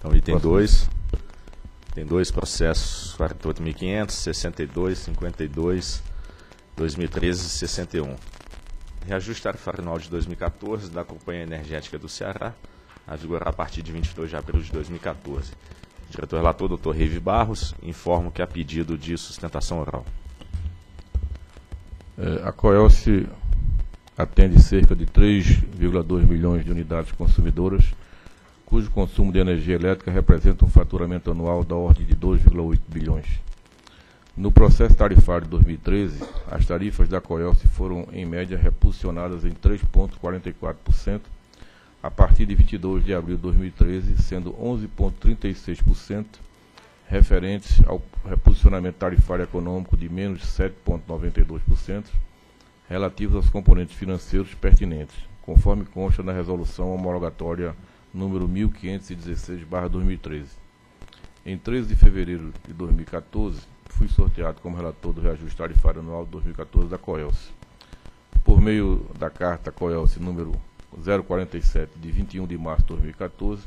Então, item 2. Tem dois processos, 48.500, 62, 52, 2013 e 61. Reajuste tarifário de 2014 da Companhia Energética do Ceará, a vigorar a partir de 22 de abril de 2014. Diretor relator, doutor Rive Barros, informo que há pedido de sustentação oral. É, a Coelce atende cerca de 3,2 milhões de unidades consumidoras cujo consumo de energia elétrica representa um faturamento anual da ordem de 2,8 bilhões. No processo tarifário de 2013, as tarifas da Coelce foram, em média, repulsionadas em 3,44%, a partir de 22 de abril de 2013, sendo 11,36% referentes ao reposicionamento tarifário econômico de menos 7,92%, relativos aos componentes financeiros pertinentes, conforme consta na resolução homologatória número 1516/2013. Em 13 de fevereiro de 2014, fui sorteado como relator do reajuste tarifário anual de 2014 da Coelce. Por meio da carta Coelce número 047 de 21 de março de 2014,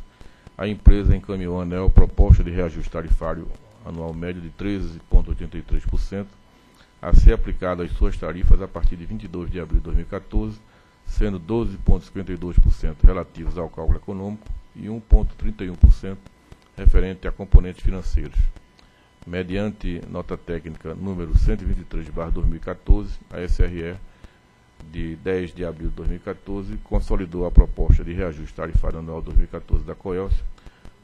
a empresa encaminhou à ANEL proposta de reajuste tarifário anual médio de 13,83%, a ser aplicada às suas tarifas a partir de 22 de abril de 2014 sendo 12,52% relativos ao cálculo econômico e 1,31% referente a componentes financeiros. Mediante nota técnica número 123/2014, a SRE de 10 de abril de 2014 consolidou a proposta de reajuste tarifário anual 2014 da Coelce,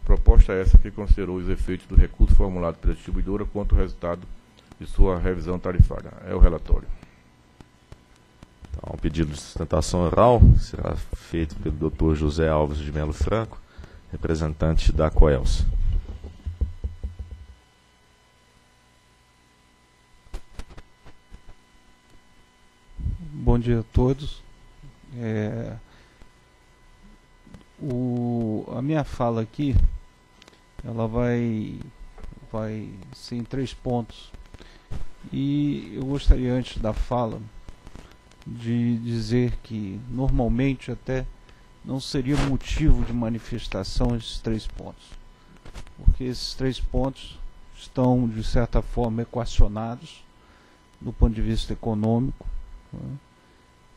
proposta essa que considerou os efeitos do recurso formulado pela distribuidora quanto ao resultado de sua revisão tarifária. É o relatório. Então, o pedido de sustentação oral será feito pelo Dr. José Alves de Melo Franco, representante da Coelce. Bom dia a todos. É, o, a minha fala aqui, ela vai, vai ser em três pontos. E eu gostaria, antes da fala, de dizer que normalmente até não seria motivo de manifestação esses três pontos, porque esses três pontos estão de certa forma equacionados do ponto de vista econômico né?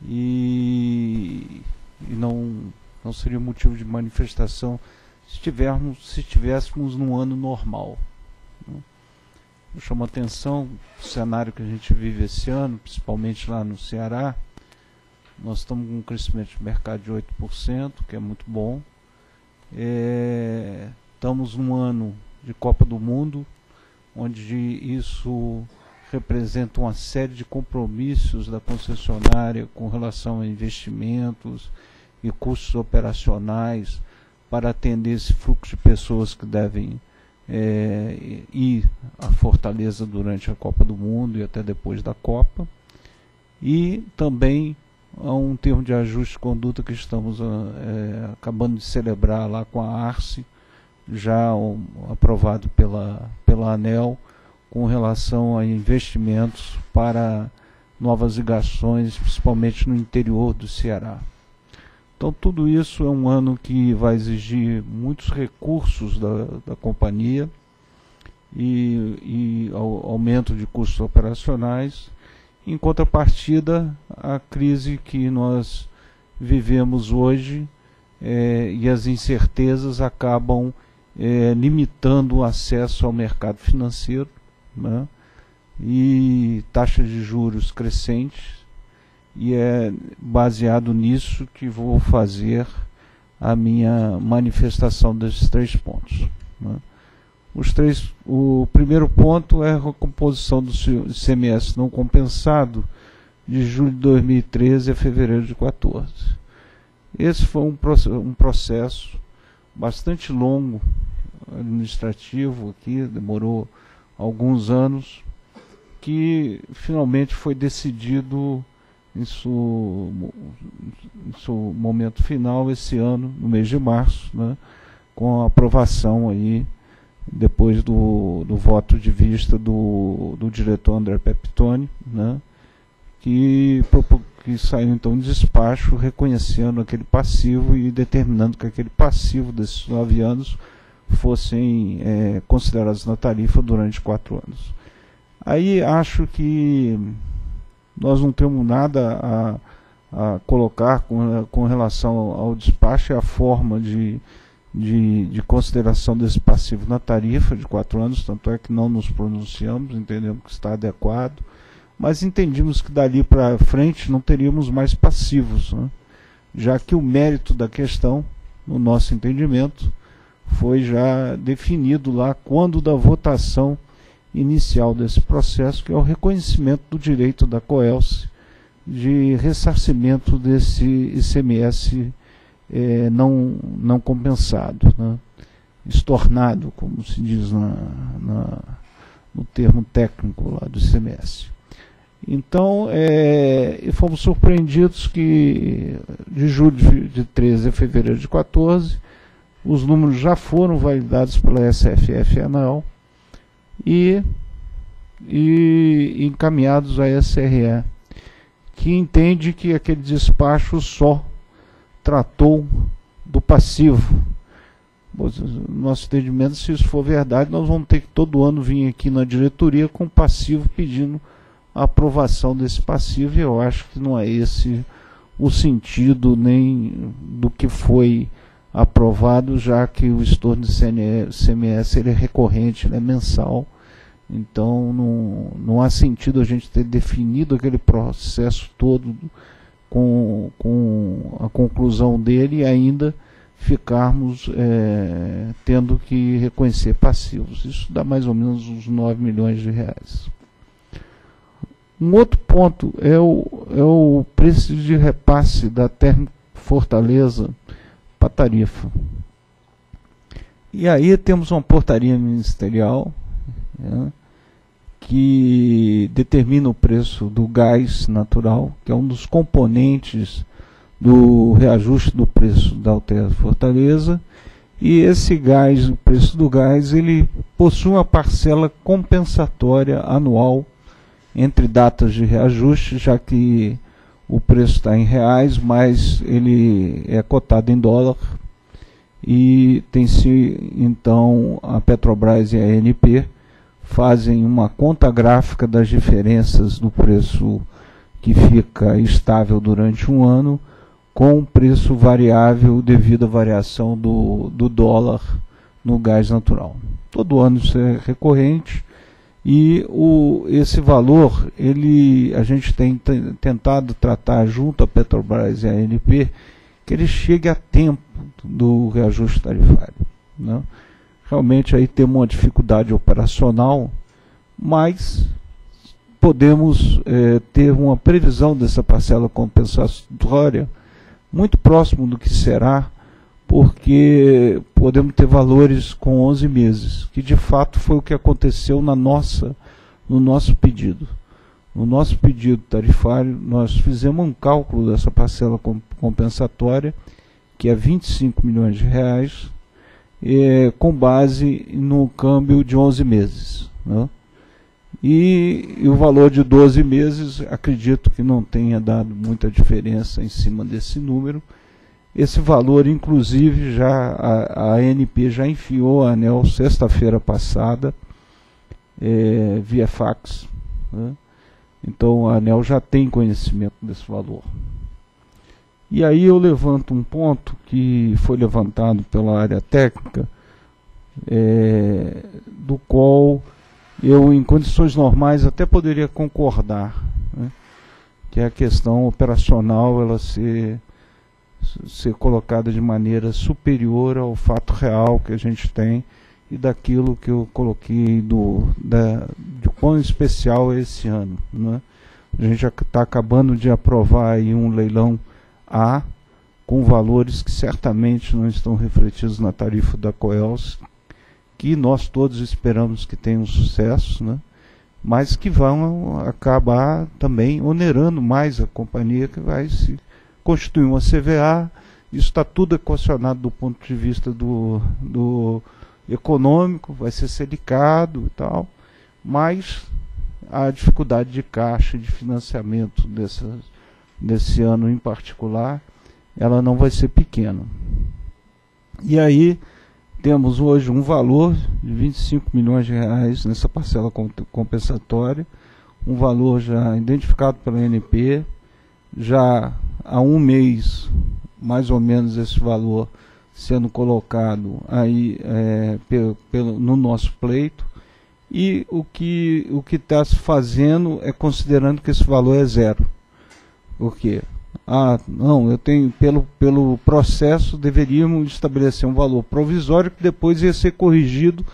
e, e, não não seria motivo de manifestação se tivermos se estivéssemos num ano normal. Chama atenção o cenário que a gente vive esse ano, principalmente lá no Ceará. Nós estamos com um crescimento de mercado de 8%, que é muito bom. É, estamos num ano de Copa do Mundo, onde isso representa uma série de compromissos da concessionária com relação a investimentos e custos operacionais para atender esse fluxo de pessoas que devem é, ir à Fortaleza durante a Copa do Mundo e até depois da Copa. E também há um termo de ajuste de conduta que estamos é, acabando de celebrar lá com a Arce, já um, aprovado pela, pela ANEL, com relação a investimentos para novas ligações, principalmente no interior do Ceará. Então, tudo isso é um ano que vai exigir muitos recursos da, da companhia e, e ao, aumento de custos operacionais. Em contrapartida, a crise que nós vivemos hoje é, e as incertezas acabam é, limitando o acesso ao mercado financeiro né, e taxas de juros crescentes e é baseado nisso que vou fazer a minha manifestação desses três pontos. Né? Os três, o primeiro ponto é a recomposição do CMS não compensado de julho de 2013 a fevereiro de 2014. Esse foi um, um processo bastante longo administrativo aqui, demorou alguns anos, que finalmente foi decidido em seu, em seu momento final esse ano, no mês de março, né, com a aprovação aí, depois do, do voto de vista do, do diretor André Peptoni, né, que, que saiu então de despacho reconhecendo aquele passivo e determinando que aquele passivo desses nove anos fossem é, considerados na tarifa durante quatro anos. Aí acho que nós não temos nada a, a colocar com, com relação ao despacho e a forma de, de, de, consideração desse passivo na tarifa de quatro anos, tanto é que não nos pronunciamos, entendemos que está adequado, mas entendimos que dali para frente não teríamos mais passivos, né? já que o mérito da questão, no nosso entendimento, foi já definido lá quando da votação inicial desse processo, que é o reconhecimento do direito da COELSE de ressarcimento desse ICMS é, não, não compensado, né? estornado, como se diz na, na, no termo técnico lá do ICMS. Então, é, fomos surpreendidos que de julho de 13 a fevereiro de 14, os números já foram validados pela SFF anal e, e encaminhados à SRE, que entende que aquele despacho só tratou do passivo. Nosso entendimento, se isso for verdade, nós vamos ter que todo ano vir aqui na diretoria com passivo pedindo a aprovação desse passivo, e eu acho que não é esse o sentido nem do que foi aprovado, já que o estorno de CMS ele é recorrente, ele é mensal. Então não, não há sentido a gente ter definido aquele processo todo com, com a conclusão dele e ainda ficarmos é, tendo que reconhecer passivos. Isso dá mais ou menos uns 9 milhões de reais. Um outro ponto é o, é o preço de repasse da Termo Fortaleza para tarifa. E aí temos uma portaria ministerial né, que determina o preço do gás natural, que é um dos componentes do reajuste do preço da Alter Fortaleza. E esse gás, o preço do gás, ele possui uma parcela compensatória anual entre datas de reajuste, já que o preço está em reais, mas ele é cotado em dólar e tem-se então a Petrobras e a ANP fazem uma conta gráfica das diferenças do preço que fica estável durante um ano com o preço variável devido à variação do, do dólar no gás natural. Todo ano isso é recorrente e o, esse valor, ele, a gente tem tentado tratar junto à Petrobras e à ANP, que ele chegue a tempo do reajuste tarifário. Né? Realmente aí temos uma dificuldade operacional, mas podemos é, ter uma previsão dessa parcela compensatória muito próximo do que será porque podemos ter valores com 11 meses, que de fato foi o que aconteceu na nossa, no nosso pedido. No nosso pedido tarifário, nós fizemos um cálculo dessa parcela compensatória, que é 25 milhões de reais, é, com base no câmbio de 11 meses. Né? E, e, o valor de 12 meses, acredito que não tenha dado muita diferença em cima desse número, esse valor, inclusive, já a, a ANP já enfiou a ANEL sexta-feira passada é, via fax. Né? Então a ANEL já tem conhecimento desse valor. E aí eu levanto um ponto que foi levantado pela área técnica, é, do qual eu, em condições normais, até poderia concordar, né? que é a questão operacional ela ser ser colocada de maneira superior ao fato real que a gente tem e daquilo que eu coloquei do, da, de quão especial é esse ano. Né? A gente já está acabando de aprovar aí um leilão A com valores que certamente não estão refletidos na tarifa da Coels, que nós todos esperamos que tenham sucesso, né? mas que vão acabar também onerando mais a companhia que vai se constitui uma CVA, isso está tudo equacionado do ponto de vista do, do econômico, vai ser sedicado e tal, mas a dificuldade de caixa de financiamento dessa, desse ano em particular, ela não vai ser pequena. E aí temos hoje um valor de 25 milhões de reais nessa parcela compensatória, um valor já identificado pela NP, já há um mês, mais ou menos, esse valor sendo colocado aí é, pelo, pelo, no nosso pleito, e o que o que está se fazendo é considerando que esse valor é zero. Por quê? Ah, não, eu tenho, pelo, pelo processo, deveríamos estabelecer um valor provisório que depois ia ser corrigido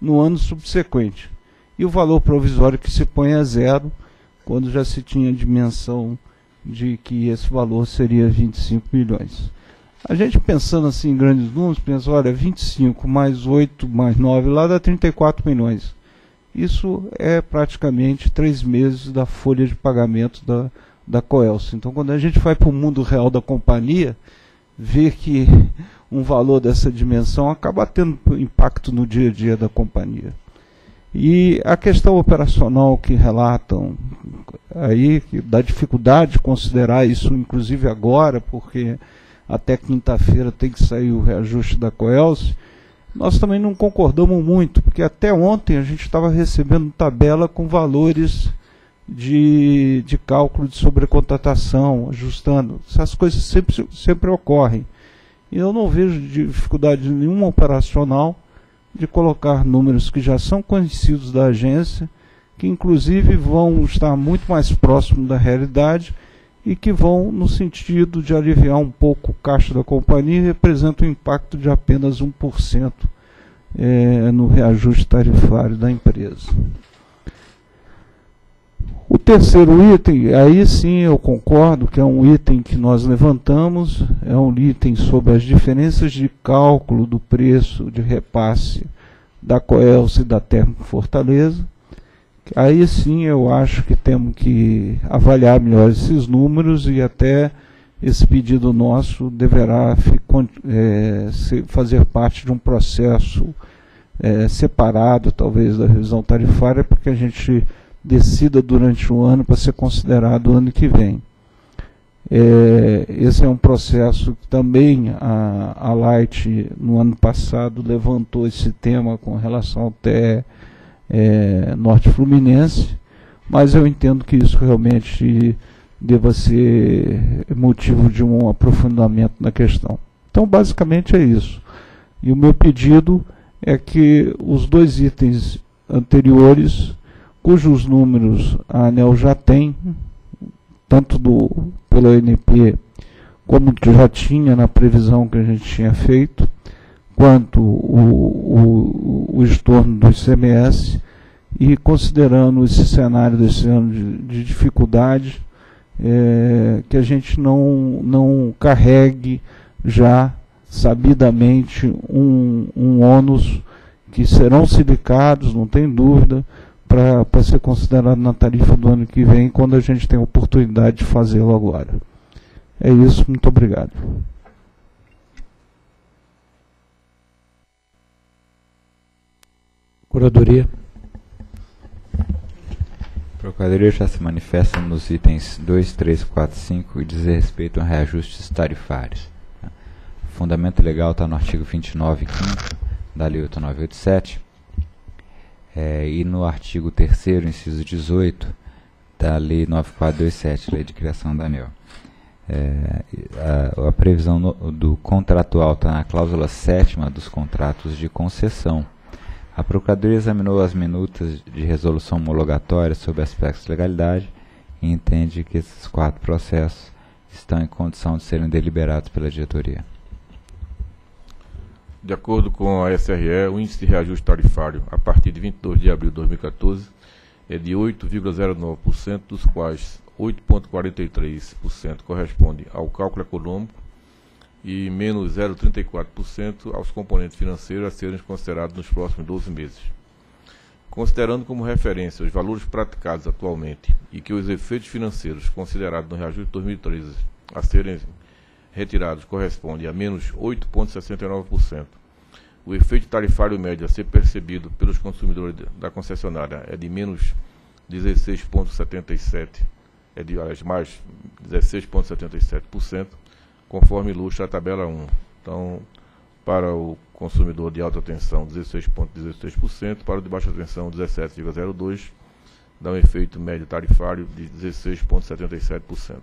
no ano subsequente. E o valor provisório que se põe a zero, quando já se tinha dimensão de que esse valor seria 25 milhões. A gente pensando assim em grandes números, pensa, olha, 25 mais 8 mais 9 lá dá 34 milhões. Isso é praticamente três meses da folha de pagamento da, da Coelce. Então, quando a gente vai para o mundo real da companhia, vê que um valor dessa dimensão acaba tendo impacto no dia a dia da companhia. E a questão operacional que relatam aí, da dificuldade de considerar isso, inclusive agora, porque até quinta-feira tem que sair o reajuste da Coelce, nós também não concordamos muito, porque até ontem a gente estava recebendo tabela com valores de, de cálculo de sobrecontratação, ajustando. Essas coisas sempre, sempre ocorrem. E eu não vejo dificuldade nenhuma operacional de colocar números que já são conhecidos da agência, que inclusive vão estar muito mais próximos da realidade e que vão no sentido de aliviar um pouco o caixa da companhia e representam um impacto de apenas 1% é, no reajuste tarifário da empresa. Terceiro item, aí sim eu concordo que é um item que nós levantamos, é um item sobre as diferenças de cálculo do preço de repasse da Coelce e da Termo Fortaleza. Aí sim eu acho que temos que avaliar melhor esses números e até esse pedido nosso deverá é, fazer parte de um processo é, separado, talvez, da revisão tarifária, porque a gente decida durante o ano para ser considerado o ano que vem. É, esse é um processo que também a, a Light, no ano passado, levantou esse tema com relação ao TE é, Norte Fluminense, mas eu entendo que isso realmente deva ser motivo de um aprofundamento na questão. Então, basicamente é isso. E o meu pedido é que os dois itens anteriores cujos números a ANEL já tem, tanto do, pelo ANP, como já tinha na previsão que a gente tinha feito, quanto o, o, o estorno do ICMS, e considerando esse cenário desse ano de, de dificuldade, é, que a gente não, não carregue já sabidamente um, um ônus que serão silicados, não tem dúvida, para ser considerado na tarifa do ano que vem, quando a gente tem a oportunidade de fazê-lo agora. É isso, muito obrigado. Curadoria. Procuradoria já se manifesta nos itens 2, 3, 4, 5 e diz respeito a reajustes tarifários. O fundamento legal está no artigo 29, 5 da Lei 8987 é, e no artigo 3 inciso 18 da Lei 9427, Lei de Criação da ANEL. É, a, a, previsão no, do contratual está na cláusula sétima dos contratos de concessão. A Procuradoria examinou as minutas de resolução homologatória sobre aspectos de legalidade e entende que esses quatro processos estão em condição de serem deliberados pela diretoria. De acordo com a SRE, o índice de reajuste tarifário a partir de 22 de abril de 2014 é de 8,09%, dos quais 8,43% corresponde ao cálculo econômico e menos 0,34% aos componentes financeiros a serem considerados nos próximos 12 meses. Considerando como referência os valores praticados atualmente e que os efeitos financeiros considerados no reajuste de 2013 a serem retirados corresponde a menos 8,69%. O efeito tarifário médio a ser percebido pelos consumidores da concessionária é de menos 16,77%, é de mais 16,77%, conforme ilustra a tabela 1. Então, para o consumidor de alta tensão 16,16%, para o de baixa tensão 17,02%, dá um efeito médio tarifário de 16,77%.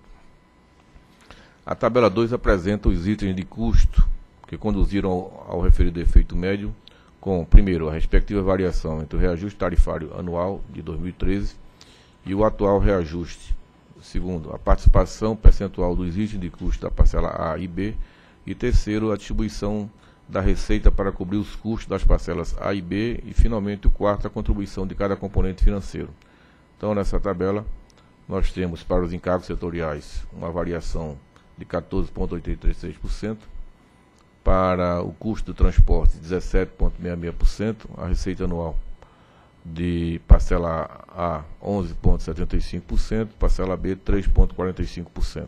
A tabela 2 apresenta os itens de custo que conduziram ao, referido efeito médio, com, primeiro, a respectiva variação entre o reajuste tarifário anual de 2013 e o atual reajuste. Segundo, a participação percentual dos itens de custo da parcela A e B. E terceiro, a distribuição da receita para cobrir os custos das parcelas A e B. E, finalmente, o quarto, a contribuição de cada componente financeiro. Então, nessa tabela, nós temos para os encargos setoriais uma variação de 14,86%, para o custo do transporte 17,66%, a receita anual de parcela A 11,75%, parcela B 3,45%.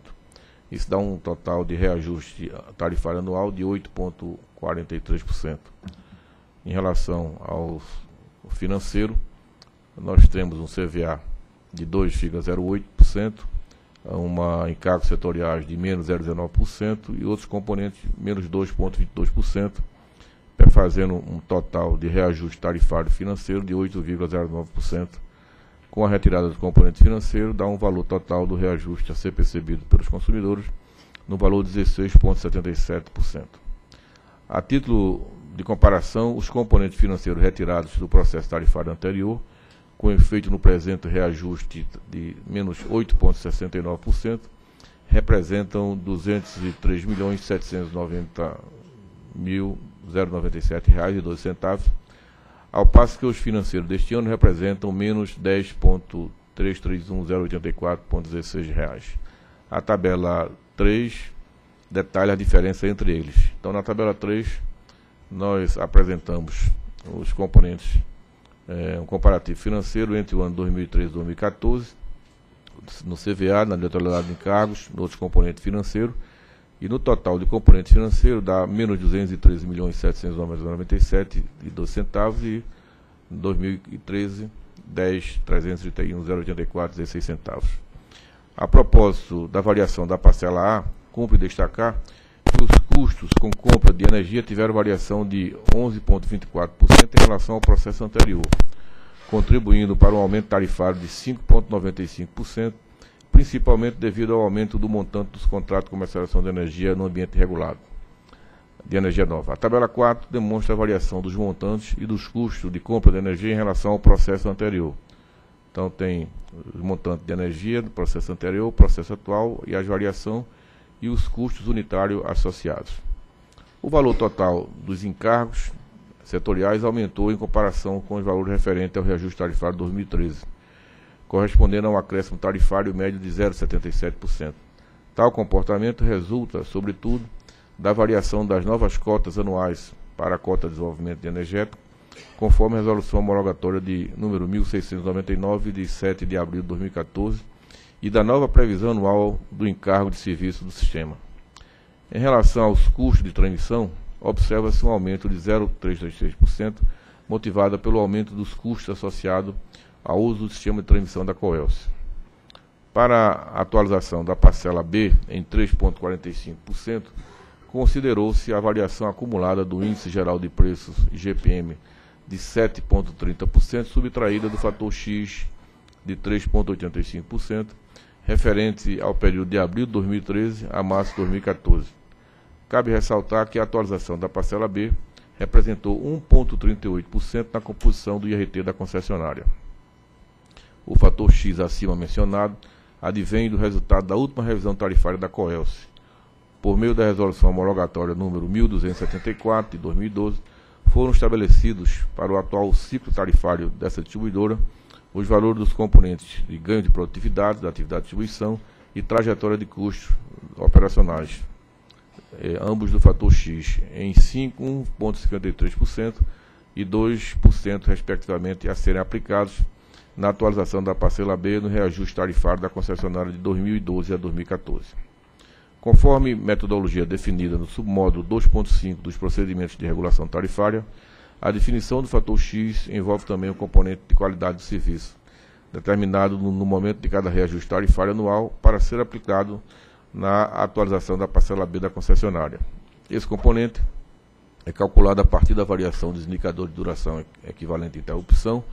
Isso dá um total de reajuste tarifário anual de 8,43%. Em relação ao financeiro, nós temos um CVA de 2,08%, uma encargos setoriais de menos 0,19% e outros componentes menos 2,22%, fazendo um total de reajuste tarifário financeiro de 8,09%. Com a retirada do componente financeiro, dá um valor total do reajuste a ser percebido pelos consumidores no valor de 16,77%. A título de comparação, os componentes financeiros retirados do processo tarifário anterior com efeito no presente reajuste de menos 8,69%, representam 203.790.097,12 reais, ao passo que os financeiros deste ano representam menos 10.331.084,16 reais. A tabela 3 detalha a diferença entre eles. Então, na tabela 3, nós apresentamos os componentes é, um comparativo financeiro entre o ano 2013 e 2014, no CVA, na neutralidade de encargos, no outro componente financeiro, e no total de componente financeiro dá menos 213 milhões 797 e 12 centavos e em 2013 10 331 084 16 centavos. A propósito da variação da parcela A, cumpre destacar os custos com compra de energia tiveram variação de 11,24% em relação ao processo anterior, contribuindo para um aumento tarifário de 5,95%, principalmente devido ao aumento do montante dos contratos de comercialização de energia no ambiente regulado de energia nova. A tabela 4 demonstra a variação dos montantes e dos custos de compra de energia em relação ao processo anterior. Então tem os montantes de energia do processo anterior, o processo atual e a variação e os custos unitários associados. O valor total dos encargos setoriais aumentou em comparação com os valores referentes ao reajuste tarifário de 2013, correspondendo a um acréscimo tarifário médio de 0,77%. Tal comportamento resulta, sobretudo, da variação das novas cotas anuais para a cota de desenvolvimento energético, conforme a resolução homologatória de número 1699 de 7 de abril de 2014 e da nova previsão anual do encargo de serviço do sistema. Em relação aos custos de transmissão, observa-se um aumento de 0,326%, motivada pelo aumento dos custos associados ao uso do sistema de transmissão da Coelce. Para a atualização da parcela B em 3,45%, considerou-se a variação acumulada do Índice Geral de Preços, IGPM, de 7,30%, subtraída do fator X de 3,85%, referente ao período de abril de 2013 a março de 2014. Cabe ressaltar que a atualização da parcela B representou 1,38% na composição do IRT da concessionária. O fator X acima mencionado advém do resultado da última revisão tarifária da COELSE. Por meio da resolução homologatória número 1274 de 2012, foram estabelecidos para o atual ciclo tarifário dessa distribuidora os valores dos componentes de ganho de produtividade da atividade de distribuição e trajetória de custos operacionais, eh, ambos do fator X, em 5,1,53% e 2%, respectivamente, a serem aplicados na atualização da parcela B no reajuste tarifário da concessionária de 2012 a 2014. Conforme metodologia definida no submódulo 2.5 dos procedimentos de regulação tarifária, a definição do fator X envolve também o componente de qualidade do serviço, determinado no, momento de cada reajuste tarifário anual para ser aplicado na atualização da parcela B da concessionária. Esse componente é calculada a partir da variação dos indicadores de duração equivalente à interrupção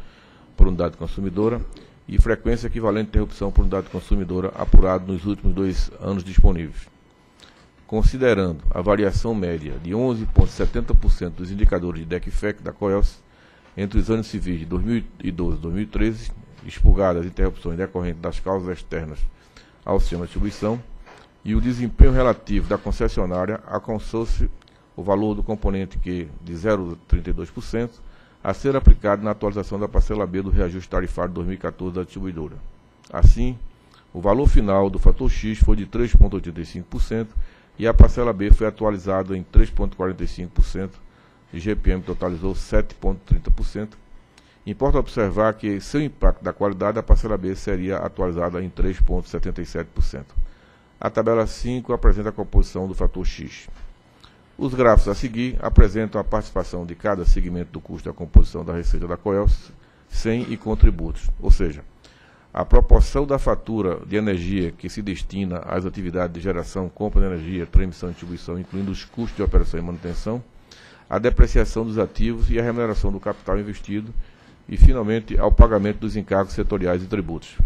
por unidade consumidora e frequência equivalente à interrupção por unidade consumidora apurado nos últimos dois anos disponíveis. Considerando a variação média de 11,70% dos indicadores de DECFEC da COELS entre os anos civis de 2012 e 2013, expurgadas as interrupções decorrentes das causas externas ao sistema de distribuição, e o desempenho relativo da concessionária alcançou-se o valor do componente Q de 0,32%, a ser aplicado na atualização da parcela B do reajuste tarifário 2014 da distribuidora. Assim, o valor final do fator X foi de 3,85% e a parcela B foi atualizada em 3,45%, e GPM totalizou 7,30%. Importa observar que seu impacto da qualidade da parcela B seria atualizada em 3,77%. A tabela 5 apresenta a composição do fator X. Os gráficos a seguir apresentam a participação de cada segmento do custo da composição da receita da COELS sem e contributos, ou seja, a proporção da fatura de energia que se destina às atividades de geração, compra de energia, transmissão e distribuição, incluindo os custos de operação e manutenção, a depreciação dos ativos e a remuneração do capital investido, e, finalmente, ao pagamento dos encargos setoriais e tributos.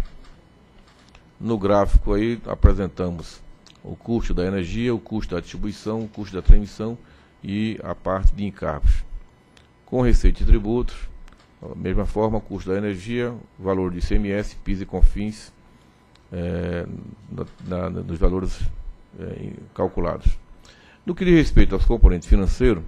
No gráfico aí apresentamos o custo da energia, o custo da distribuição, o custo da transmissão e a parte de encargos. Com receita e tributos, da mesma forma, o custo da energia, valor de ICMS, PIS e CONFINS, é, na, na, nos valores é, calculados. No que diz respeito aos componentes financeiros,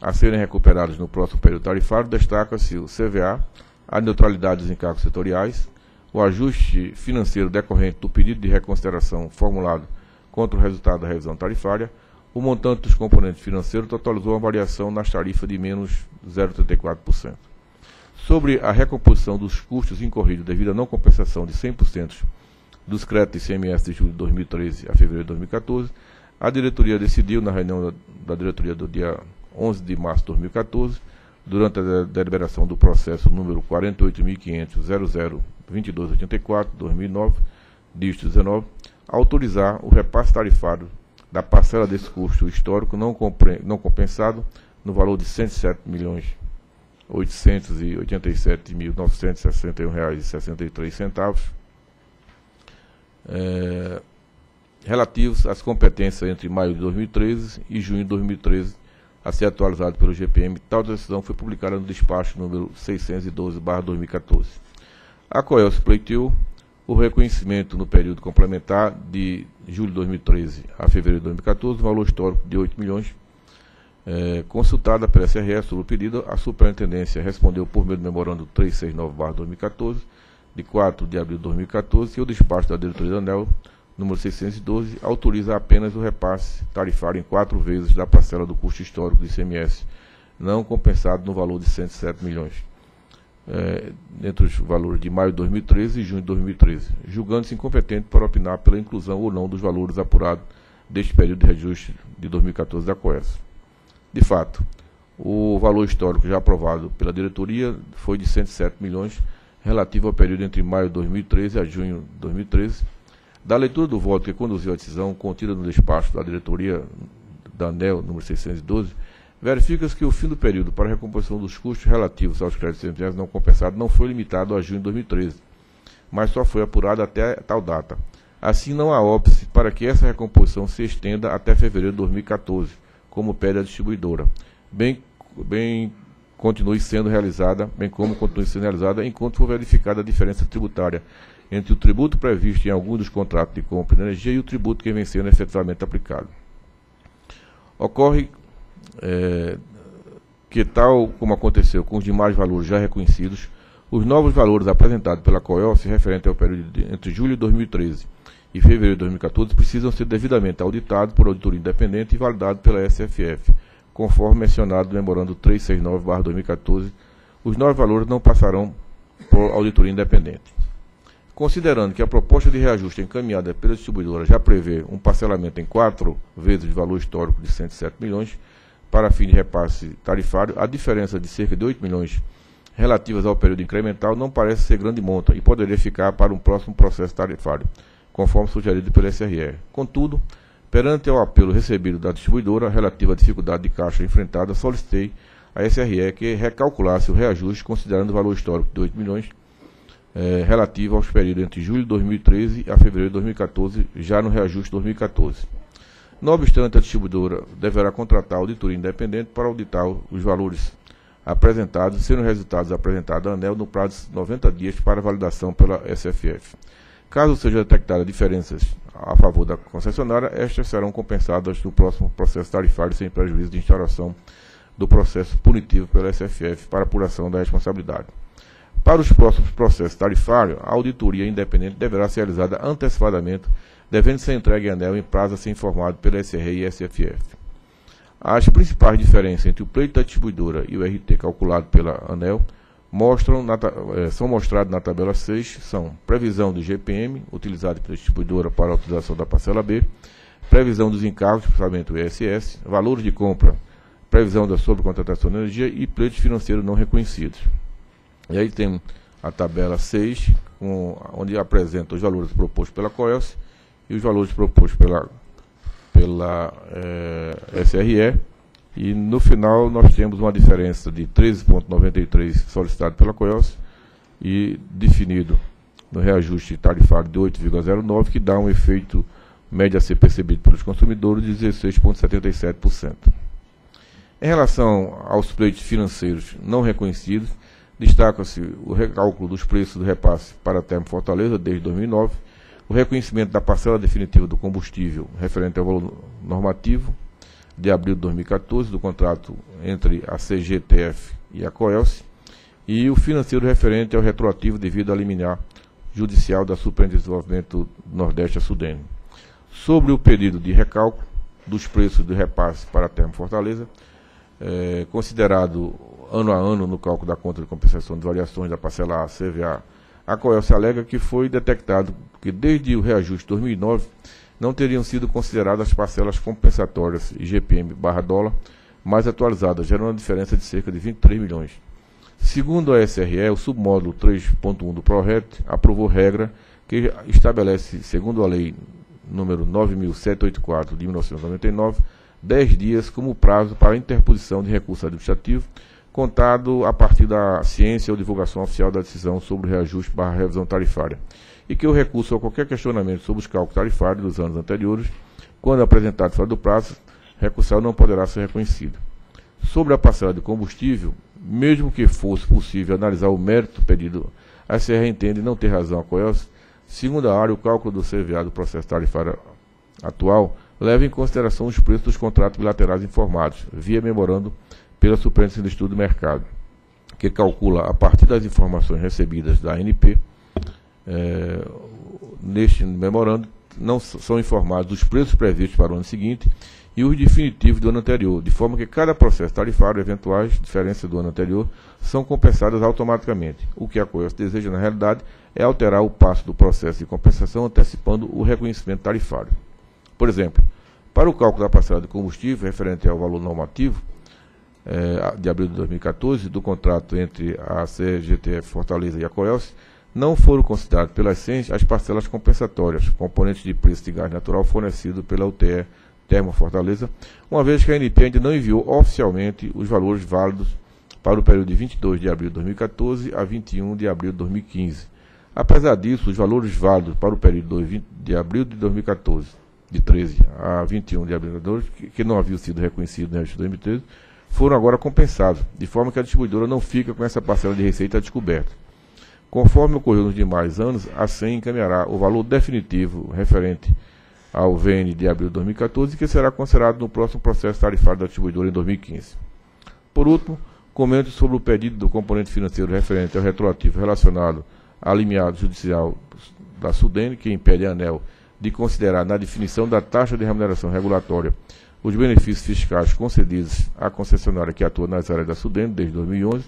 a serem recuperados no próximo período tarifário, destaca-se o CVA, a neutralidade dos encargos setoriais, o ajuste financeiro decorrente do pedido de reconsideração formulado contra o resultado da revisão tarifária, o montante dos componentes financeiros totalizou uma variação nas tarifas de menos 0,34%. Sobre a recomposição dos custos incorridos devido à não compensação de 100% dos créditos ICMS de julho de 2013 a fevereiro de 2014, a diretoria decidiu, na reunião da, diretoria do dia 11 de março de 2014, durante a deliberação do processo número 48.500.002284-2009, dígito 19, autorizar o repasse tarifário da parcela desse custo histórico não, compensado no valor de R$ 107.887.961,63 é, relativos às competências entre maio de 2013 e junho de 2013 a ser atualizado pelo GPM. Tal decisão foi publicada no despacho número 612/2014. A Coelce pleiteou o reconhecimento no período complementar de julho de 2013 a fevereiro de 2014, um valor histórico de 8 milhões. É, consultada pela SRE sobre o pedido, a Superintendência respondeu por meio do memorando 369-2014, de 4 de abril de 2014, que o despacho da diretoria da ANEL, número 612, autoriza apenas o repasse tarifário em quatro vezes da parcela do custo histórico do ICMS, não compensado no valor de 107 milhões é, entre os valores de maio de 2013 e junho de 2013, julgando-se incompetente para opinar pela inclusão ou não dos valores apurados deste período de reajuste de 2014 da COES. De fato, o valor histórico já aprovado pela diretoria foi de 107 milhões, relativo ao período entre maio de 2013 a junho de 2013. Da leitura do voto que conduziu a decisão contida no despacho da diretoria da ANEL, número 612, Verifica-se que o fim do período para a recomposição dos custos relativos aos créditos empresariais não compensados não foi limitado a junho de 2013, mas só foi apurado até tal data. Assim, não há óbice para que essa recomposição se estenda até fevereiro de 2014, como pede a distribuidora, bem, bem continue sendo realizada, bem como continue sendo realizada enquanto for verificada a diferença tributária entre o tributo previsto em algum dos contratos de compra de energia e o tributo que vem sendo efetivamente aplicado. Ocorre é, que tal como aconteceu com os demais valores já reconhecidos, os novos valores apresentados pela COELS referente ao período de, entre julho de 2013 e fevereiro de 2014 precisam ser devidamente auditados por auditoria independente e validados pela SFF, conforme mencionado no memorando 369/2014. Os novos valores não passarão por auditoria independente. Considerando que a proposta de reajuste encaminhada pela distribuidora já prevê um parcelamento em quatro vezes o valor histórico de 107 milhões, para fim de repasse tarifário, a diferença de cerca de 8 milhões relativas ao período incremental não parece ser grande monta e poderia ficar para um próximo processo tarifário, conforme sugerido pelo SRE. Contudo, Perante ao apelo recebido da distribuidora relativo à dificuldade de caixa enfrentada, solicitei à SRE que recalculasse o reajuste considerando o valor histórico de 8 milhões eh, relativo aos períodos entre julho de 2013 a fevereiro de 2014, já no reajuste 2014. Não obstante, a distribuidora deverá contratar auditoria independente para auditar os valores apresentados, sendo resultados apresentados à ANEL no prazo de 90 dias para validação pela SFF. Caso sejam detectadas diferenças a favor da concessionária, estas serão compensadas no próximo processo tarifário sem prejuízo de instauração do processo punitivo pela SFF para apuração da responsabilidade. Para os próximos processos tarifários, a auditoria independente deverá ser realizada antecipadamente, devendo ser entregue à ANEL em prazo a ser informado pela SRE e SFF. As principais diferenças entre o pleito da distribuidora e o RT calculado pela ANEL mostram na, eh, são mostrados na tabela 6, são previsão do GPM, utilizado pela distribuidora para a utilização da parcela B, previsão dos encargos, principalmente o ISS, valores de compra, previsão da sobrecontratação de energia e pleitos financeiros não reconhecidos. E aí tem a tabela 6, com, onde apresenta os valores propostos pela COELS e os valores propostos pela, pela é, eh, SRE. E no final nós temos uma diferença de 13,93 solicitado pela COELS e definido no reajuste tarifário de 8,09, que dá um efeito médio a ser percebido pelos consumidores de 16,77%. Em relação aos pleitos financeiros não reconhecidos, Destaca-se o recálculo dos preços do repasse para a Termo Fortaleza desde 2009, o reconhecimento da parcela definitiva do combustível referente ao valor normativo de abril de 2014 do contrato entre a CGTF e a COELSE e o financeiro referente ao retroativo devido à liminar judicial da Superdesenvolvimento Nordeste a Sudene. Sobre o pedido de recálculo dos preços do repasse para a Termo Fortaleza, é, considerado ano a ano no cálculo da conta de compensação de variações da parcela A, CVA, a se alega que foi detectado que desde o reajuste de 2009 não teriam sido consideradas as parcelas compensatórias IGPM barra dólar mais atualizadas, gerando uma diferença de cerca de 23 milhões. Segundo a SRE, o submódulo 3.1 do ProRet aprovou regra que estabelece, segundo a lei número 9784 de 1999, 10 dias como prazo para interposição de recurso administrativo contado a partir da ciência ou divulgação oficial da decisão sobre o reajuste barra revisão tarifária, e que o recurso a qualquer questionamento sobre os cálculos tarifários dos anos anteriores, quando apresentado fora do prazo, recursal não poderá ser reconhecido. Sobre a parcela de combustível, mesmo que fosse possível analisar o mérito pedido, a CR entende não ter razão a COELS, segundo a área, o cálculo do CVA do processo tarifário atual leva em consideração os preços dos contratos bilaterais informados, via memorando pela Superintendência de Estudo do Mercado, que calcula, a partir das informações recebidas da ANP, é, neste memorando, não são informados os preços previstos para o ano seguinte e os definitivos do ano anterior, de forma que cada processo tarifário, eventuais diferenças do ano anterior, são compensadas automaticamente. O que a COES deseja, na realidade, é alterar o passo do processo de compensação, antecipando o reconhecimento tarifário. Por exemplo, para o cálculo da parcela de combustível referente ao valor normativo, é, de abril de 2014 do contrato entre a CGTF Fortaleza e a Coelce, não foram consideradas pela CENS as parcelas compensatórias, componentes de preço de gás natural fornecido pela UTE Termo Fortaleza, uma vez que a ANP ainda não enviou oficialmente os valores válidos para o período de 22 de abril de 2014 a 21 de abril de 2015. Apesar disso, os valores válidos para o período de abril de 2014, de 13 a 21 de abril de 2014, que não haviam sido reconhecidos no de 2013, foram agora compensados, de forma que a distribuidora não fica com essa parcela de receita descoberta. Conforme ocorreu nos demais anos, a SEM encaminhará o valor definitivo referente ao VN de abril de 2014, que será considerado no próximo processo tarifário da distribuidora em 2015. Por último, comento sobre o pedido do componente financeiro referente ao retroativo relacionado ao limiado judicial da Sudene, que impede a ANEL de considerar na definição da taxa de remuneração regulatória os benefícios fiscais concedidos à concessionária que atua nas áreas da Sudene desde 2011,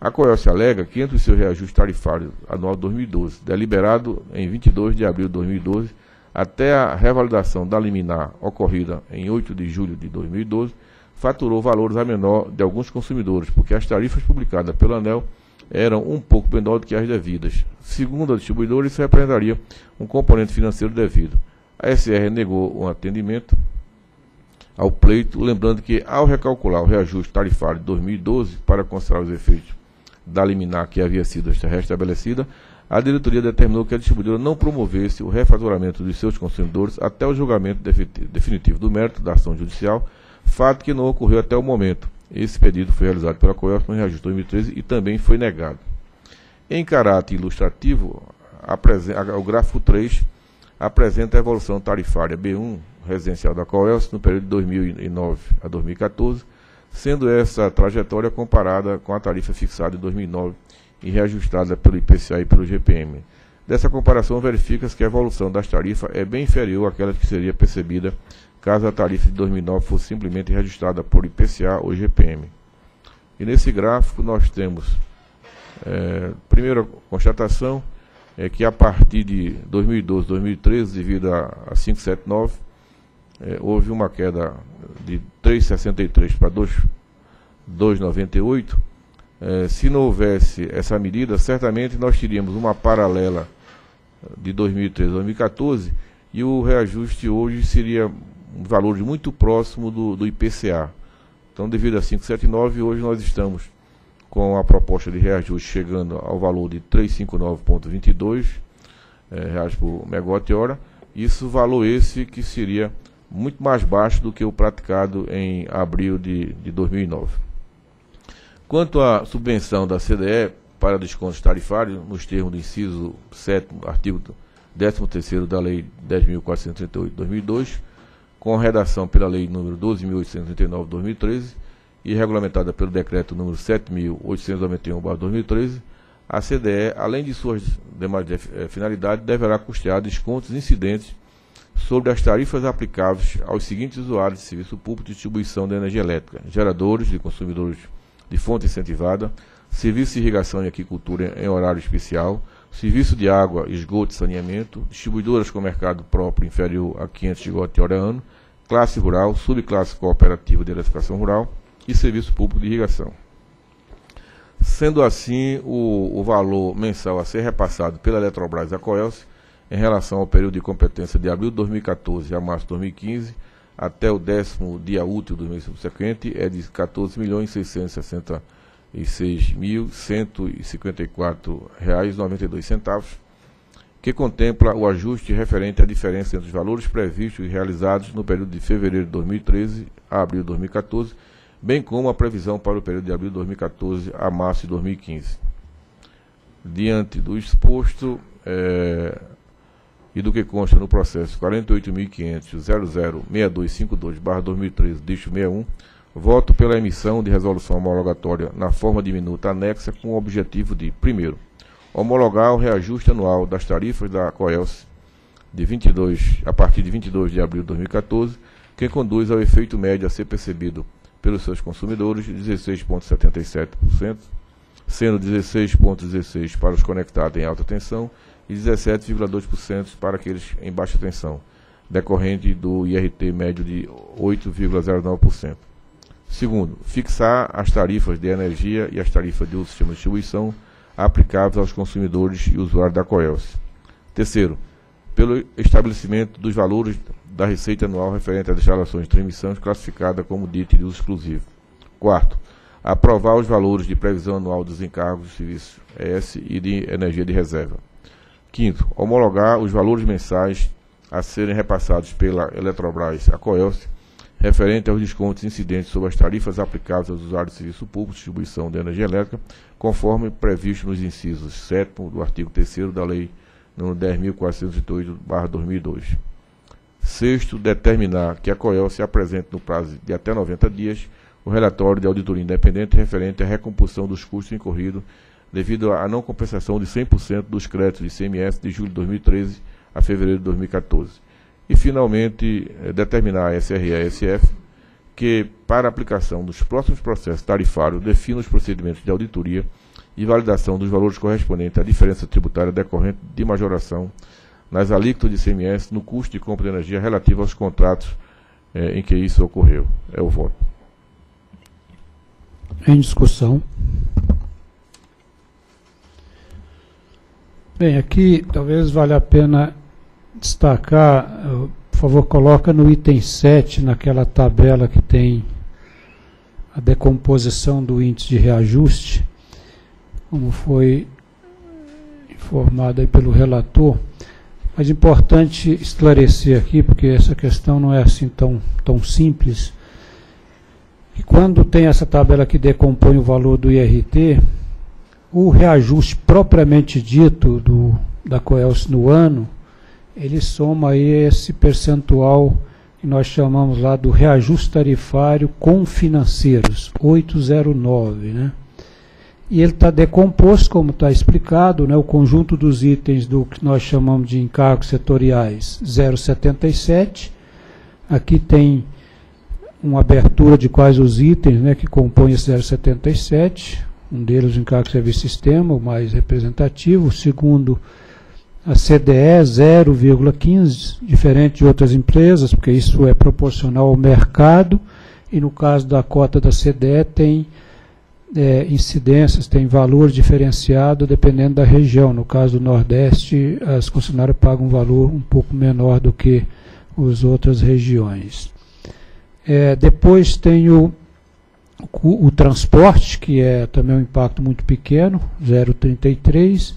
a Coelce alega que entre o seu reajuste tarifário anual de 2012, deliberado em 22 de abril de 2012, até a revalidação da liminar ocorrida em 8 de julho de 2012, faturou valores a menor de alguns consumidores, porque as tarifas publicadas pela ANEL eram um pouco menor do que as devidas. Segundo a distribuidora, isso representaria um componente financeiro devido. A SR negou um atendimento ao pleito, lembrando que, ao recalcular o reajuste tarifário de 2012 para considerar os efeitos da liminar que havia sido restabelecida, a diretoria determinou que a distribuidora não promovesse o refaturamento dos seus consumidores até o julgamento definitivo do mérito da ação judicial, fato que não ocorreu até o momento. Esse pedido foi realizado pela COELF no reajuste 2013 e também foi negado. Em caráter ilustrativo, o gráfico 3 apresenta a evolução tarifária B1 residencial da COELS no período de 2009 a 2014, sendo essa trajetória comparada com a tarifa fixada em 2009 e reajustada pelo IPCA e pelo GPM. Dessa comparação, verifica-se que a evolução das tarifas é bem inferior àquela que seria percebida caso a tarifa de 2009 fosse simplesmente reajustada por IPCA ou GPM. E nesse gráfico nós temos, é, primeira constatação, é que a partir de 2012, 2013, devido a, a 579, é, houve uma queda de 3,63 para 2,98. É, se não houvesse essa medida, certamente nós teríamos uma paralela de 2013 a 2014 e o reajuste hoje seria um valor muito próximo do, do IPCA. Então, devido a 579, hoje nós estamos com a proposta de reajuste chegando ao valor de 359,22 é, reais por megawatt-hora. Isso, valor esse que seria muito mais baixo do que o praticado em abril de, de 2009. Quanto à subvenção da CDE para descontos tarifários, nos termos do inciso 7 artigo 13 da Lei 10.438 de 2002, com redação pela Lei número 12.839 de 2013 e regulamentada pelo Decreto número 7.891 de 2013, a CDE, além de suas demais eh, finalidades, deverá custear descontos incidentes sobre as tarifas aplicáveis aos seguintes usuários de serviço público de distribuição de energia elétrica: geradores de consumidores de fonte incentivada, serviço de irrigação e aquicultura em horário especial, serviço de água, esgoto e saneamento, distribuidoras com mercado próprio inferior a 500 gigawatt-hora ano, classe rural, subclasse cooperativa de eletrificação rural e serviço público de irrigação. Sendo assim, o, o valor mensal a ser repassado pela Eletrobras à Coelce em relação ao período de competência de abril de 2014 a março de 2015, até o décimo dia útil do mês subsequente, é de R$ 14.666.154,92, que contempla o ajuste referente à diferença entre os valores previstos e realizados no período de fevereiro de 2013 a abril de 2014, bem como a previsão para o período de abril de 2014 a março de 2015. Diante do exposto, é, e do que consta no processo 48.500.006252-2013, dígito 61, voto pela emissão de resolução homologatória na forma de minuta anexa com o objetivo de, primeiro, homologar o reajuste anual das tarifas da COELS de 22, a partir de 22 de abril de 2014, que conduz ao efeito médio a ser percebido pelos seus consumidores de 16,77%, sendo 16,16% para os conectados em alta tensão e 17,2% para aqueles em baixa tensão, decorrente do IRT médio de 8,09%. Segundo, fixar as tarifas de energia e as tarifas do sistema de distribuição aplicáveis aos consumidores e usuários da COELS. Terceiro, pelo estabelecimento dos valores da receita anual referente às instalações de transmissão classificada como dito de uso exclusivo. Quarto, aprovar os valores de previsão anual dos encargos de serviço ES e de energia de reserva. Quinto, homologar os valores mensais a serem repassados pela Eletrobras à Coelce, referente aos descontos incidentes sobre as tarifas aplicáveis aos usuários de serviço público de distribuição de energia elétrica, conforme previsto nos incisos 7 do artigo 3 da Lei nº 10.408-2002. Sexto, determinar que a COEL se apresente no prazo de até 90 dias o relatório de auditoria independente referente à recomposição dos custos incorridos devido à não compensação de 100% dos créditos de ICMS de julho de 2013 a fevereiro de 2014. E, finalmente, eh, determinar a SRE e a SF que, para aplicação dos próximos processos tarifários, defina os procedimentos de auditoria e validação dos valores correspondentes à diferença tributária decorrente de majoração nas alíquotas de ICMS no custo de compra de energia relativo aos contratos eh, em que isso ocorreu. É o voto. Em discussão. Bem, aqui talvez valha a pena destacar, eh, por favor, coloca no item 7, naquela tabela que tem a decomposição do índice de reajuste, como foi informado aí pelo relator. Mas importante esclarecer aqui, porque essa questão não é assim tão, tão simples. E quando tem essa tabela que decompõe o valor do IRT, o reajuste propriamente dito do, da Coelce no ano, ele soma aí esse percentual que nós chamamos lá do reajuste tarifário com financeiros, 809, né? E ele está decomposto, como está explicado, né, o conjunto dos itens do que nós chamamos de encargos setoriais 0,77. Aqui tem uma abertura de quais os itens né, que compõem esse 0,77. Um deles o encargo de serviço sistema, o mais representativo. Segundo, a CDE 0,15, diferente de outras empresas, porque isso é proporcional ao mercado. E no caso da cota da CDE tem é, incidências, tem valor diferenciado dependendo da região. No caso do Nordeste, as concessionárias pagam um valor um pouco menor do que as outras regiões. É, depois tem o, o, transporte, que é também um impacto muito pequeno, 0,33.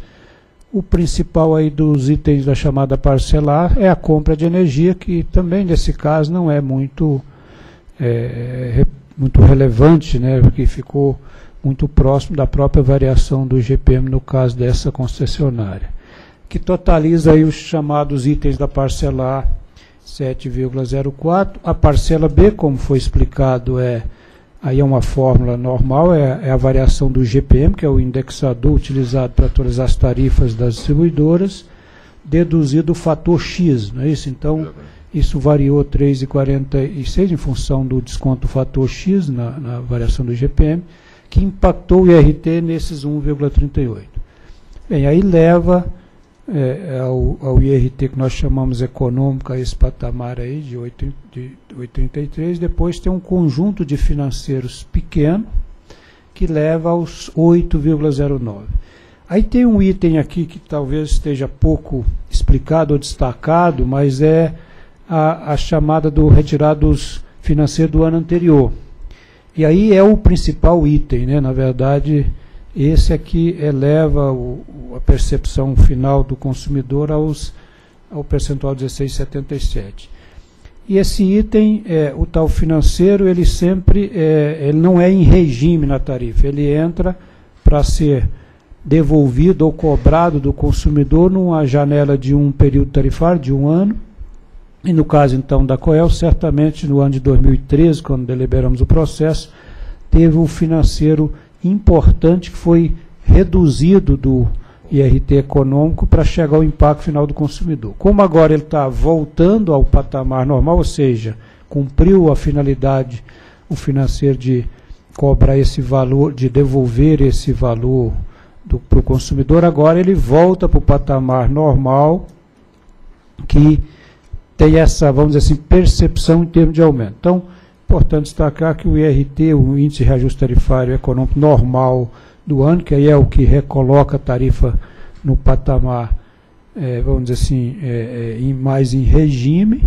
O principal aí dos itens da chamada parcelar é a compra de energia, que também nesse caso não é muito, é, muito relevante, né, porque ficou muito próximo da própria variação do GPM no caso dessa concessionária, que totaliza aí os chamados itens da parcela A 7,04. A parcela B, como foi explicado, é aí é uma fórmula normal, é, é, a variação do GPM, que é o indexador utilizado para atualizar as tarifas das distribuidoras, deduzido o fator X, não é isso? Então, isso variou 3,46 em função do desconto do fator X na, na variação do GPM que impactou o IRT nesses 1,38. Bem, aí leva é, ao, ao, IRT que nós chamamos econômico, a esse patamar aí de 8,33, de depois tem um conjunto de financeiros pequeno que leva aos 8,09. Aí tem um item aqui que talvez esteja pouco explicado ou destacado, mas é a, a chamada do retirados financeiro do ano anterior. E aí é o principal item, né? na verdade, esse aqui eleva o, a percepção final do consumidor aos, ao percentual 16,77. E esse item, é, o tal financeiro, ele sempre é, ele não é em regime na tarifa, ele entra para ser devolvido ou cobrado do consumidor numa janela de um período tarifário, de um ano, e no caso então da Coel, certamente no ano de 2013, quando deliberamos o processo, teve um financeiro importante que foi reduzido do IRT econômico para chegar ao impacto final do consumidor. Como agora ele está voltando ao patamar normal, ou seja, cumpriu a finalidade, o financeiro de cobrar esse valor, de devolver esse valor para o consumidor, agora ele volta para o patamar normal que tem essa, vamos dizer assim, percepção em termos de aumento. Então, importante destacar que o IRT, o Índice de Reajuste Tarifário Econômico Normal do ano, que aí é o que recoloca a tarifa no patamar, é, vamos dizer assim, é, é, em, mais em regime,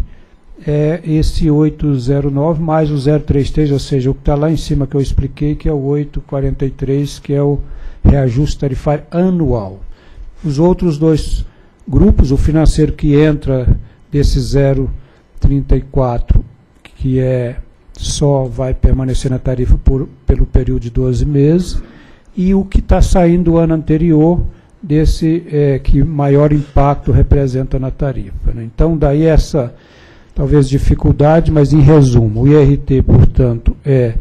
é esse 809 mais o 033, ou seja, o que está lá em cima que eu expliquei, que é o 843, que é o reajuste tarifário anual. Os outros dois grupos, o financeiro que entra desse 0,34, que é só vai permanecer na tarifa por, pelo período de 12 meses, e o que está saindo do ano anterior, desse é, que maior impacto representa na tarifa. Né? Então, daí essa, talvez, dificuldade, mas em resumo, o IRT, portanto, é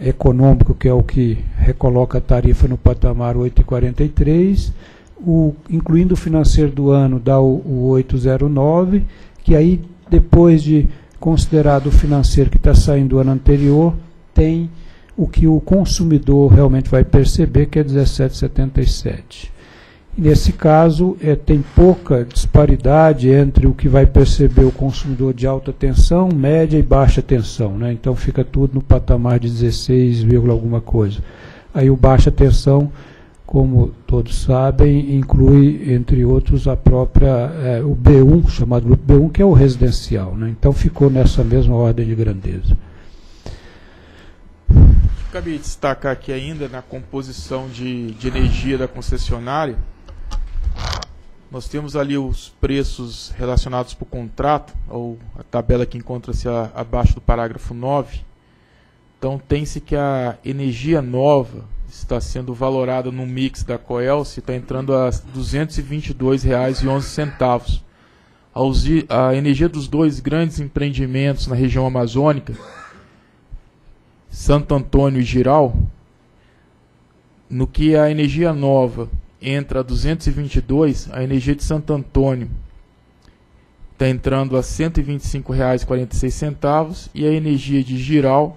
econômico, que é o que recoloca a tarifa no patamar 8,43, o, incluindo o financeiro do ano, dá o, o 809, que aí, depois de considerado o financeiro que está saindo do ano anterior, tem o que o consumidor realmente vai perceber, que é 17,77. Nesse caso, é, tem pouca disparidade entre o que vai perceber o consumidor de alta tensão, média e baixa tensão. Né? Então fica tudo no patamar de 16, alguma coisa. Aí o baixa tensão como todos sabem, inclui, entre outros, a própria, é, o B1, chamado Grupo B1, que é o residencial. Né? Então ficou nessa mesma ordem de grandeza. Cabe destacar aqui ainda na composição de, de energia da concessionária, nós temos ali os preços relacionados o contrato, ou a tabela que encontra-se abaixo do parágrafo 9. Então tem-se que a energia nova está sendo valorada no mix da Coelce, está entrando a R$ 222,11. A energia dos dois grandes empreendimentos na região amazônica, Santo Antônio e Giral, no que a energia nova entra a 222, a energia de Santo Antônio está entrando a R$ 125,46 e a energia de Giral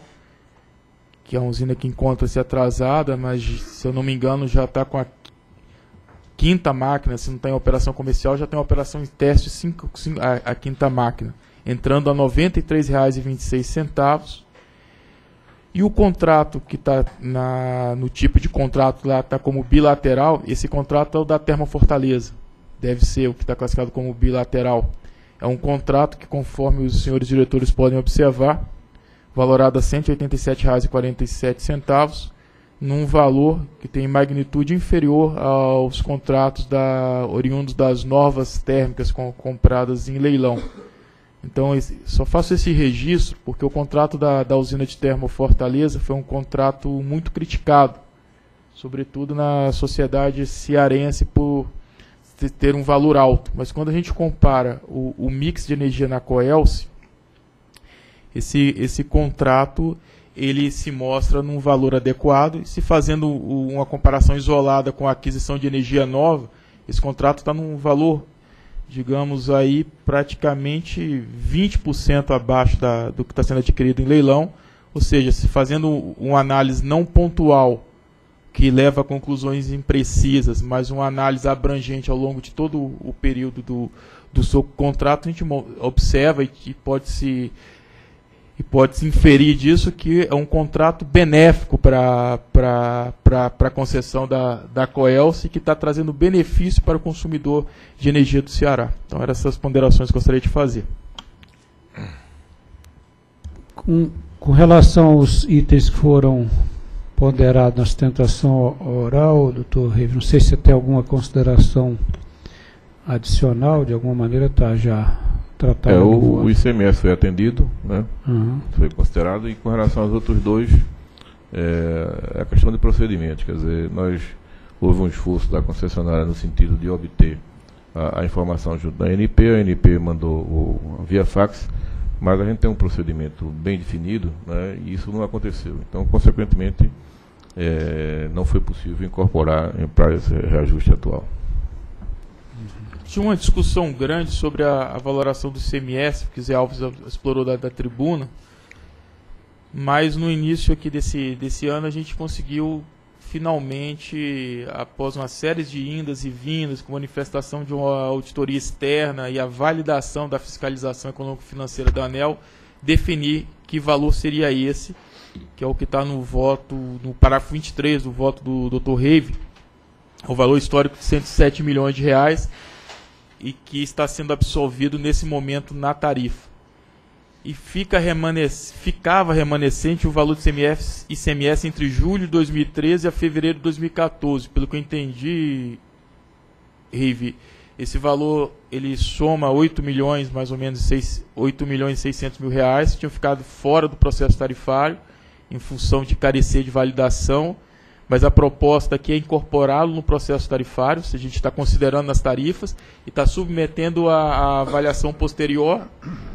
que é uma usina que encontra-se atrasada, mas se eu não me engano já está com a quinta máquina, se não está em operação comercial, já tem operação em teste cinco, cinco, a, a, quinta máquina, entrando a R$ 93,26. E o contrato que está no tipo de contrato lá está como bilateral, esse contrato é o da Termofortaleza. Deve ser o que está classificado como bilateral. É um contrato que, conforme os senhores diretores podem observar, valorado a R$ 187,47, num valor que tem magnitude inferior aos contratos da, oriundos das novas térmicas com, compradas em leilão. Então, só faço esse registro porque o contrato da, da usina de Termo Fortaleza foi um contrato muito criticado, sobretudo na sociedade cearense por ter um valor alto. Mas quando a gente compara o, o mix de energia na Coelce, esse, esse contrato ele se mostra num valor adequado. E se fazendo uma comparação isolada com a aquisição de energia nova, esse contrato está num valor, digamos aí, praticamente 20% abaixo da, do que está sendo adquirido em leilão. Ou seja, se fazendo uma análise não pontual, que leva a conclusões imprecisas, mas uma análise abrangente ao longo de todo o período do, do seu contrato, a gente observa e pode se e pode-se inferir disso que é um contrato benéfico para a concessão da, da Coelce que está trazendo benefício para o consumidor de energia do Ceará. Então, eram essas ponderações que eu gostaria de fazer. Com, com relação aos itens que foram ponderados na sustentação oral, doutor Rive, não sei se tem alguma consideração adicional, de alguma maneira está já tratado. É, o, o, ICMS foi atendido, né? Uhum. foi considerado, e com relação aos outros dois, é, é a questão de procedimento. Quer dizer, nós houve um esforço da concessionária no sentido de obter a, a informação junto da ANP, a ANP mandou o, via fax, mas a gente tem um procedimento bem definido né, e isso não aconteceu. Então, consequentemente, é, não foi possível incorporar para esse reajuste atual tinha uma discussão grande sobre a, a valoração do ICMS, que Zé Alves explorou da, da, tribuna, mas no início aqui desse, desse ano a gente conseguiu finalmente, após uma série de indas e vindas, com manifestação de uma auditoria externa e a validação da fiscalização econômico-financeira da ANEL, definir que valor seria esse, que é o que está no voto, no parágrafo 23 do voto do Dr. Reive, o valor histórico de 107 milhões de reais, e que está sendo absolvido nesse momento na tarifa. E fica remanes, ficava remanescente o valor do ICMS, ICMS entre julho de 2013 a fevereiro de 2014. Pelo que eu entendi, Rive, esse valor ele soma 8 milhões, mais ou menos 6, 8 milhões e 600 mil reais, que tinham ficado fora do processo tarifário, em função de carecer de validação mas a proposta aqui é incorporá-lo no processo tarifário, se a gente está considerando nas tarifas, e está submetendo a, a, avaliação posterior,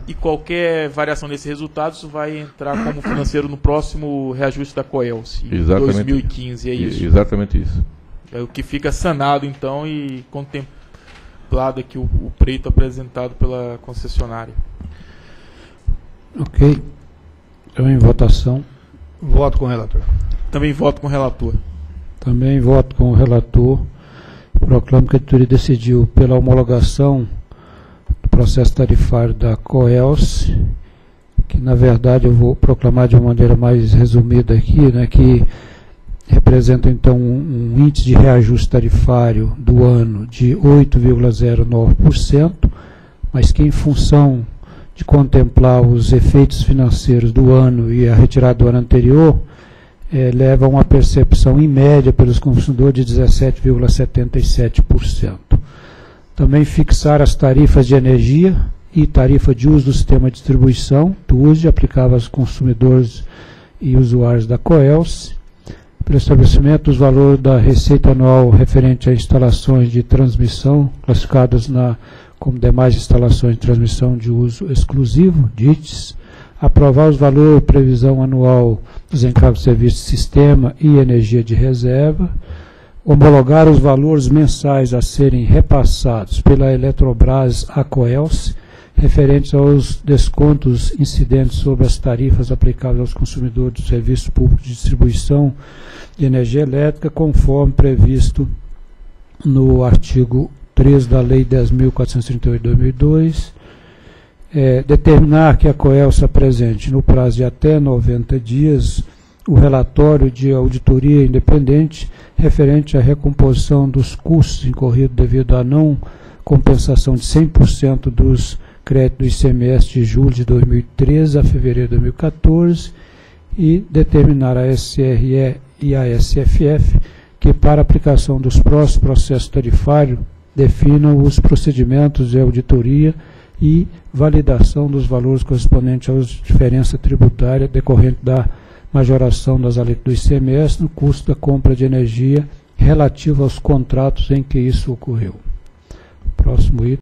e qualquer variação desses resultados vai entrar como financeiro no próximo reajuste da COELS, em exatamente, 2015, é isso? Exatamente isso. É o que fica sanado, então, e contemplado aqui o, o preto apresentado pela concessionária. Ok. Então, em votação. Voto com o relator. Também voto com o relator. Também voto com o relator. Proclamo que a diretoria decidiu pela homologação do processo tarifário da COELS, que na verdade eu vou proclamar de uma maneira mais resumida aqui, né, que representa então um índice de reajuste tarifário do ano de 8,09%, mas que em função de contemplar os efeitos financeiros do ano e a retirada do ano anterior, eh, leva a uma percepção em média pelos consumidores de 17,77%. Também fixar as tarifas de energia e tarifa de uso do sistema de distribuição, do uso aplicável aos consumidores e usuários da COELS, pelo estabelecimento dos valores da receita anual referente a instalações de transmissão, classificadas na, como demais instalações de transmissão de uso exclusivo, DITs, aprovar os valores previsão anual dos encargos de serviço de sistema e energia de reserva, homologar os valores mensais a serem repassados pela Eletrobras à COELS, referentes aos descontos incidentes sobre as tarifas aplicáveis aos consumidores do serviço público de distribuição de energia elétrica, conforme previsto no artigo 3 da Lei 10.438 de 2002, é, determinar que a COELSA apresente, no prazo de até 90 dias, o relatório de auditoria independente referente à recomposição dos custos incorridos devido à não compensação de 100% dos créditos do ICMS de julho de 2013 a fevereiro de 2014 e determinar a SRE e a SFF que, para aplicação dos próximos processos tarifários, definam os procedimentos de auditoria e validação dos valores correspondentes às diferença tributária decorrente da majoração das alíquotas do ICMS no custo da compra de energia relativo aos contratos em que isso ocorreu. Próximo item.